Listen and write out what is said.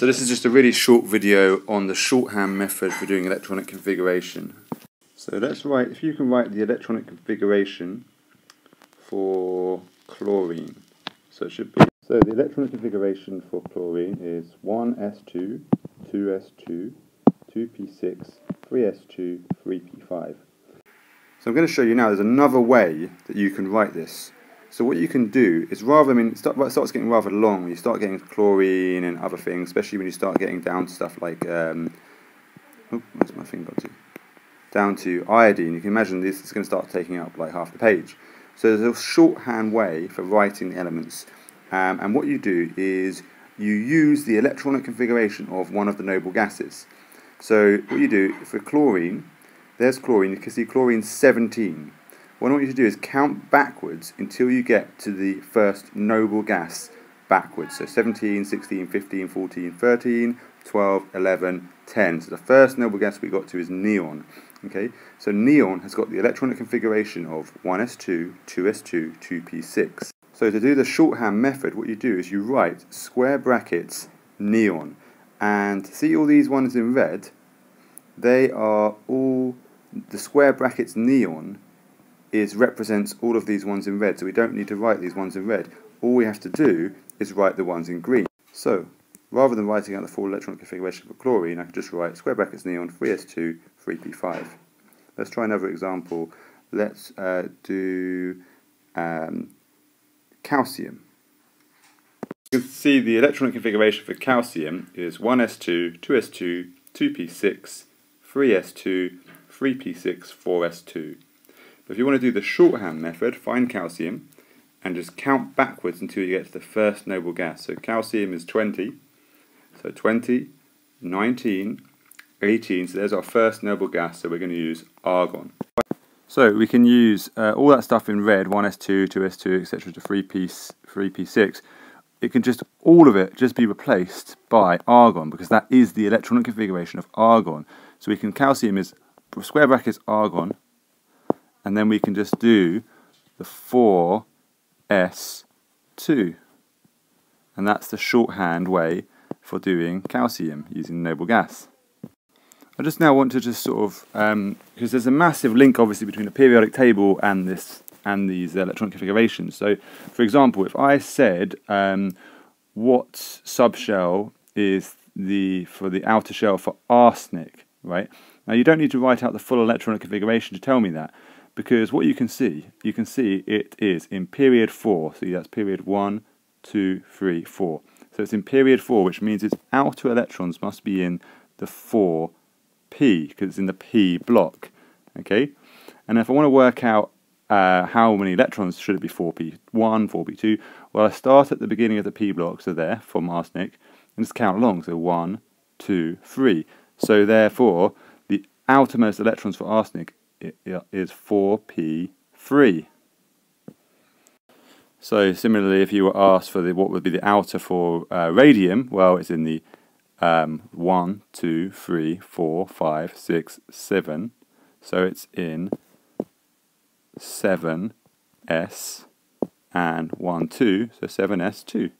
So this is just a really short video on the shorthand method for doing electronic configuration. So let's write, if you can write the electronic configuration for chlorine. So it should be, so the electronic configuration for chlorine is 1s2, 2s2, 2p6, 3s2, 3p5. So I'm going to show you now there's another way that you can write this. So what you can do is rather, I mean, it, start, it starts getting rather long you start getting chlorine and other things, especially when you start getting down to stuff like, um, oh, where's my finger to? Down to iodine. You can imagine this is going to start taking up like half the page. So there's a shorthand way for writing the elements. Um, and what you do is you use the electronic configuration of one of the noble gases. So what you do for chlorine, there's chlorine, you can see chlorine 17. What I want you to do is count backwards until you get to the first noble gas backwards. So 17, 16, 15, 14, 13, 12, 11, 10. So the first noble gas we got to is neon. Okay, so neon has got the electronic configuration of 1s2, 2s2, 2p6. So to do the shorthand method, what you do is you write square brackets neon. And see all these ones in red? They are all the square brackets neon is represents all of these ones in red, so we don't need to write these ones in red. All we have to do is write the ones in green. So, rather than writing out the full electronic configuration for chlorine, I can just write square brackets neon 3s2, 3p5. Let's try another example. Let's uh, do um, calcium. You can see the electronic configuration for calcium is 1s2, 2s2, 2p6, 3s2, 3p6, 4s2. But if you want to do the shorthand method, find calcium and just count backwards until you get to the first noble gas. So calcium is 20, so 20, 19, 18, so there's our first noble gas, so we're going to use argon. So we can use uh, all that stuff in red, 1s2, 2s2, etc. to 3p, 3p6. It can just, all of it, just be replaced by argon because that is the electronic configuration of argon. So we can, calcium is square brackets argon, and then we can just do the 4s2 and that's the shorthand way for doing calcium using noble gas. I just now want to just sort of um, because there's a massive link obviously between the periodic table and this and these electronic configurations. So, for example, if I said um, what subshell is the for the outer shell for arsenic, right? Now you don't need to write out the full electronic configuration to tell me that because what you can see, you can see it is in period 4. See, that's period 1, 2, 3, 4. So it's in period 4, which means its outer electrons must be in the 4p, because it's in the p block. Okay, And if I want to work out uh, how many electrons should it be 4p1, 4p2, well, I start at the beginning of the p block, so there, from arsenic, and just count along, so 1, 2, 3. So therefore, the outermost electrons for arsenic is 4p3. So similarly, if you were asked for the what would be the outer for uh, radium, well, it's in the um, 1, 2, 3, 4, 5, 6, 7. So it's in 7s and 1, 2, so 7s2.